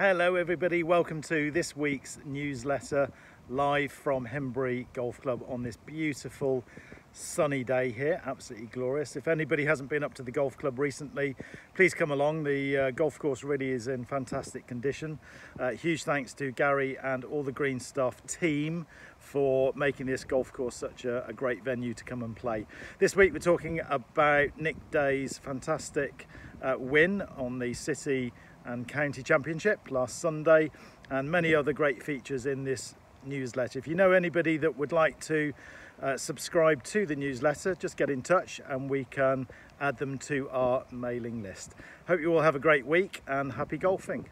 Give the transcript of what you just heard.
Hello, everybody. Welcome to this week's newsletter live from Henbury Golf Club on this beautiful sunny day here. Absolutely glorious. If anybody hasn't been up to the golf club recently, please come along. The uh, golf course really is in fantastic condition. Uh, huge thanks to Gary and all the Green Stuff team for making this golf course such a, a great venue to come and play. This week we're talking about Nick Day's fantastic win on the City and County Championship last Sunday and many other great features in this newsletter. If you know anybody that would like to uh, subscribe to the newsletter, just get in touch and we can add them to our mailing list. Hope you all have a great week and happy golfing.